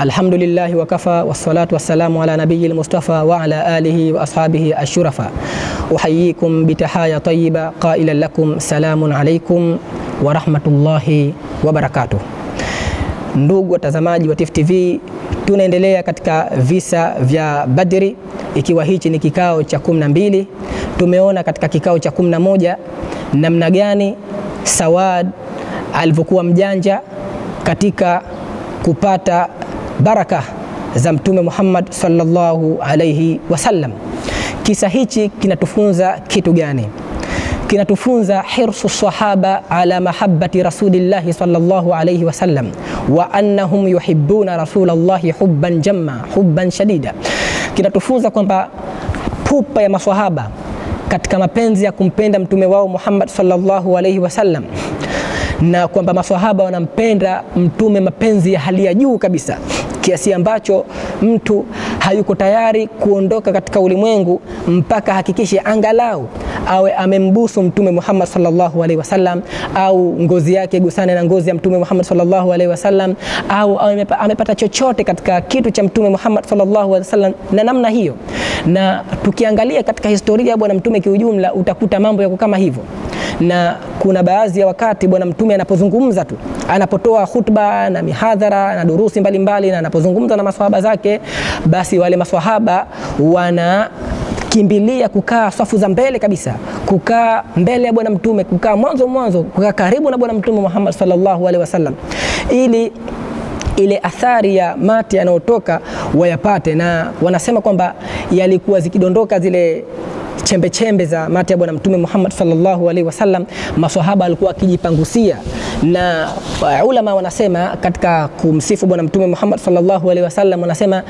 Alhamdulillahi wakafa wassalatu wassalamu ala nabiyi lmustafa wa ala alihi wa ashabihi ashurafa uhayikum bitahaya tayiba qailan lakum salamun alaikum wa rahmatullahi wa barakatuh. Ndugu watazamaji wa Tifu TV, tunaendelea katika visa vya Badri, ikiwa hichi ni kikao cha kumi na mbili. Tumeona katika kikao cha kumi na moja namna gani Sawad alivyokuwa mjanja katika kupata baraka za Mtume Muhammad sallallahu alaihi wasallam. Kisa hichi kinatufunza kitu gani? Kinatufunza hirsu sahaba ala mahabbati rasulillahi sallallahu alaihi wasallam wa annahum yuhibbuna rasulallahi hubban jamma hubban shadida. Kinatufunza kwamba pupa ya maswahaba katika mapenzi ya kumpenda mtume wao Muhammad sallallahu alaihi wasallam na kwamba maswahaba wanampenda mtume mapenzi ya hali ya juu kabisa kiasi ambacho mtu hayuko tayari kuondoka katika ulimwengu mpaka hakikishe angalau awe amembusu mtume Muhammad sallallahu alaihi wasallam, au ngozi yake gusane na ngozi ya mtume Muhammad sallallahu alaihi wasallam, au amepata chochote katika kitu cha mtume Muhammad sallallahu alaihi wasallam na namna hiyo. Na tukiangalia katika historia ya bwana mtume kiujumla, utakuta mambo yako kama hivyo na kuna baadhi ya wakati bwana mtume anapozungumza tu, anapotoa hutuba na mihadhara na durusi mbalimbali mbali, na anapozungumza na maswahaba zake, basi wale maswahaba wana kimbilia kukaa safu za mbele kabisa, kukaa mbele ya bwana mtume, kukaa mwanzo mwanzo, kukaa karibu na bwana mtume Muhammad sallallahu alaihi wasallam ili ile athari ya mate yanayotoka wayapate, na wanasema kwamba yalikuwa zikidondoka zile chembe chembe za mate ya bwana mtume Muhammad sallallahu alaihi wasallam, maswahaba alikuwa akijipangusia, na uh, ulama wanasema katika kumsifu bwana mtume Muhammad sallallahu alaihi wasallam, wanasema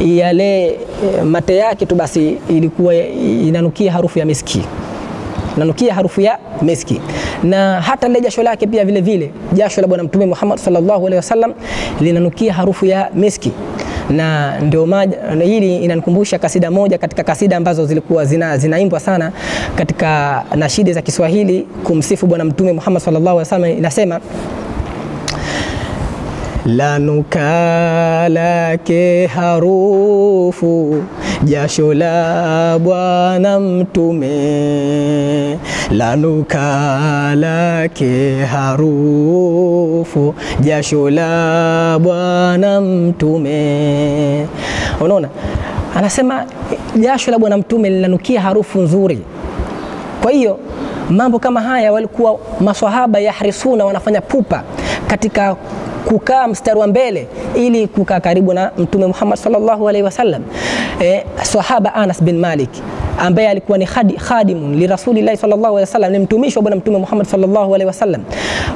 yale mate yake tu basi ilikuwa inanukia harufu ya miski. Nanukia harufu ya miski, na hata lile jasho lake pia vile vile, jasho la bwana mtume Muhammad sallallahu alaihi wasallam linanukia harufu ya miski na ndio hili inanikumbusha kasida moja katika kasida ambazo zilikuwa zina, zinaimbwa sana katika nashidi za Kiswahili kumsifu bwana mtume Muhammad sallallahu alaihi wasallam, inasema lanuka lake harufu jasho la bwana mtume, lanuka lake harufu jasho la bwana mtume. Unaona, anasema jasho la bwana mtume linanukia harufu nzuri. Kwa hiyo mambo kama haya walikuwa maswahaba yahrisuna, wanafanya pupa katika kukaa mstari wa mbele ili kukaa karibu na mtume Muhammad sallallahu alaihi wasallam. Eh, sahaba Anas bin Malik ambaye alikuwa ni khadimun li rasulillahi sallallahu alaihi wasallam, ni mtumishi wa bwana mtume Muhammad sallallahu alaihi wasallam.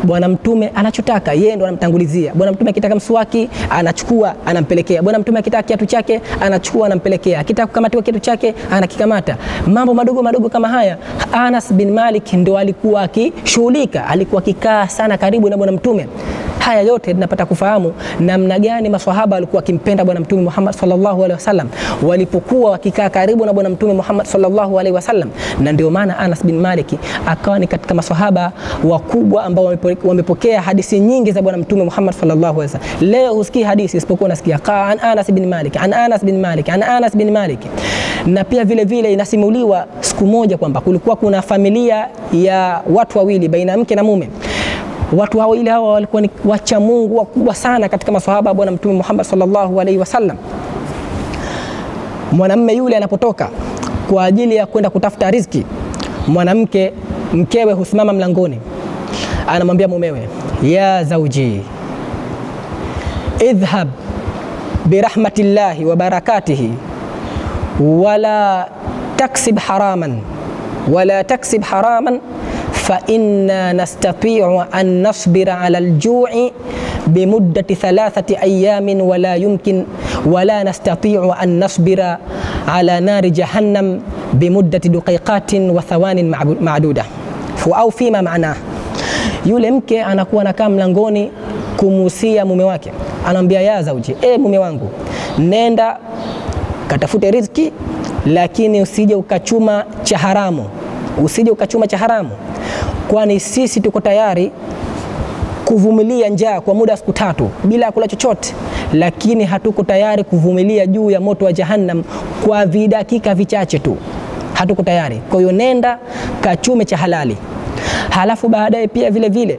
Bwana mtume anachotaka yeye ndo anamtangulizia. Bwana mtume akitaka mswaki anachukua anampelekea. Bwana mtume akitaka kiatu chake anachukua anampelekea. Akitaka kukamatiwa kiatu chake anakikamata. Mambo madogo madogo kama haya, Anas bin Malik ndo alikuwa akishughulika, alikuwa akikaa sana karibu na bwana mtume. Haya yote tunapata kufahamu namna gani maswahaba walikuwa wakimpenda bwana mtume Muhammad sallallahu alaihi wasallam walipokuwa wakikaa karibu na bwana mtume Muhammad sallallahu alaihi wasallam, na ndio maana Anas bin Malik akawa ni katika maswahaba wakubwa ambao wamepokea hadithi nyingi za bwana mtume Muhammad sallallahu alaihi wasallam. Leo husikii hadithi isipokuwa unasikia an Anas bin Malik an Anas bin Malik an Anas bin Malik. Na pia vile vile inasimuliwa siku moja kwamba kulikuwa kuna familia ya watu wawili baina ya mke na mume watu hao ile hawa walikuwa ni wacha Mungu wakubwa sana katika maswahaba bwana mtume Muhammad sallallahu alaihi wasallam. Mwanamme yule anapotoka kwa ajili ya kwenda kutafuta riziki, mwanamke mkewe husimama mlangoni, anamwambia mumewe, ya zauji idhhab birahmatillahi wa barakatihi wala taksib haraman wala taksib haraman fa inna nastatiu an nasbira ala aljui bimuddati thalathati ayamin wala yumkin wala nastatiu an nasbira ala nari jahannam bimuddati duqiqatin wa thawanin maduda. Au fima maanaa yule mke anakuwa anakaa mlangoni kumuhusia mume wake. Anamwambia ya zauji e, mume wangu nenda katafute riziki lakini usije ukachuma cha haramu. Usije ukachuma cha haramu kwani sisi tuko tayari kuvumilia njaa kwa muda wa siku tatu bila kula chochote, lakini hatuko tayari kuvumilia juu ya moto wa Jahannam kwa vidakika vichache tu, hatuko tayari. Kwa hiyo nenda kachume cha halali. Halafu baadaye pia vile vile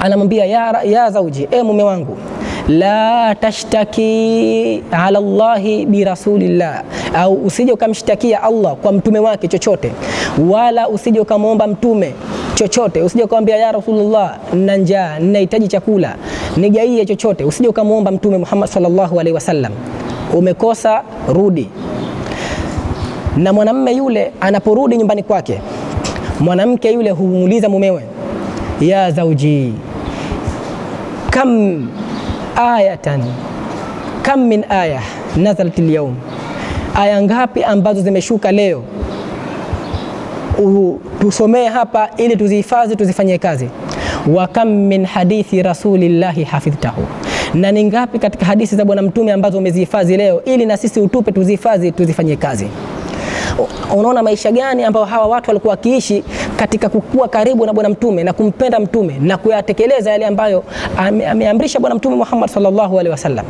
anamwambia ya, ya zauji, e mume wangu la tashtaki ala Allahi bi rasulillah, au usije ukamshtakia Allah kwa mtume wake chochote, wala usije ukamwomba mtume chochote, usije ukamwambia ya Rasulullah, nina njaa, ninahitaji chakula, nigaie chochote. Usije ukamwomba mtume Muhammad sallallahu alaihi wasallam. Umekosa, rudi. Na mwanamme yule anaporudi nyumbani kwake, mwanamke yule humuuliza mumewe, ya zauji kam ayatan kam min aya nazalat alyawm, aya ngapi ambazo zimeshuka leo tusomee hapa ili tuzihifadhi tuzifanyie kazi. Wa kam min hadithi rasulillahi hafidhtahu, na ni ngapi katika hadithi za bwana mtume ambazo umezihifadhi leo ili na sisi utupe tuzihifadhi tuzifanyie kazi. Unaona maisha gani ambayo hawa watu walikuwa wakiishi katika kukua karibu na bwana mtume na kumpenda mtume na kuyatekeleza yale ambayo ameamrisha bwana mtume Muhammad sallallahu alaihi wasallam.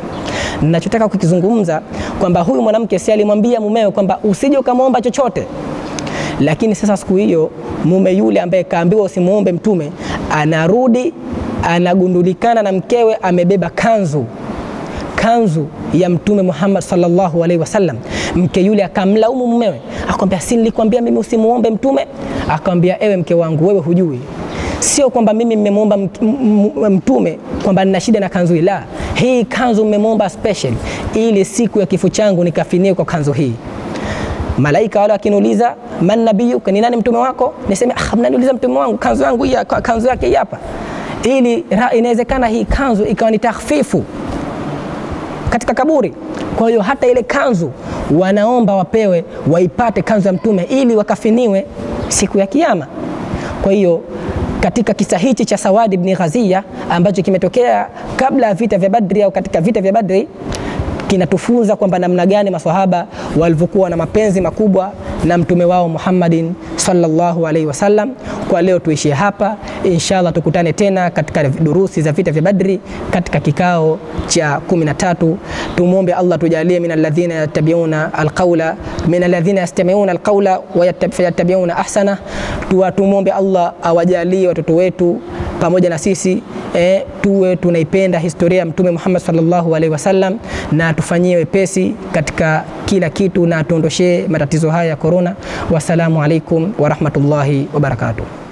Ninachotaka kukizungumza kwamba huyu mwanamke si alimwambia mumewe kwamba usije ukamwomba chochote, lakini sasa siku hiyo mume yule ambaye kaambiwa usimuombe mtume anarudi anagundulikana na mkewe amebeba kanzu kanzu ya mtume Muhammad sallallahu alaihi wasallam. Mke yule akamlaumu mumewe, akamwambia si nilikwambia mimi usimuombe mtume? Akamwambia ewe mke wangu, wewe hujui, sio kwamba mimi mmemwomba mtume kwamba nina shida na kanzu hii. La, hii kanzu mmemwomba special ili siku ya kifo changu nikafinie kwa kanzu hii. Malaika wale wakiniuliza man nabiyuka, ni nani mtume wako? Niseme ah, mnaniuliza mtume wangu, kanzu yangu hii, kanzu yake hapa, ili inawezekana hii kanzu ikawa ni takhfifu katika kaburi. Kwa hiyo hata ile kanzu wanaomba wapewe, waipate kanzu ya mtume ili wakafiniwe siku ya Kiyama. Kwa hiyo katika kisa hichi cha Sawadi ibn Ghaziya ambacho kimetokea kabla ya vita vya Badri au katika vita vya Badri kinatufunza kwamba namna gani maswahaba walivyokuwa na mapenzi makubwa na mtume wao Muhammadin sallallahu alaihi wasallam. Kwa leo tuishie hapa, inshallah tukutane tena katika durusi za vita vya Badri katika kikao cha 13. Tumwombe Allah tujalie min alladhina yattabi'una alqaula min alladhina yastami'una alqaula wa yattabi'una ahsana. Tumwombe Allah awajalie watoto wetu pamoja na sisi eh, tuwe tunaipenda historia ya mtume Muhammad sallallahu alaihi wasallam na tufanyie wepesi katika kila kitu na tuondoshee matatizo haya ya korona. Wassalamu alaikum warahmatullahi wabarakatuh.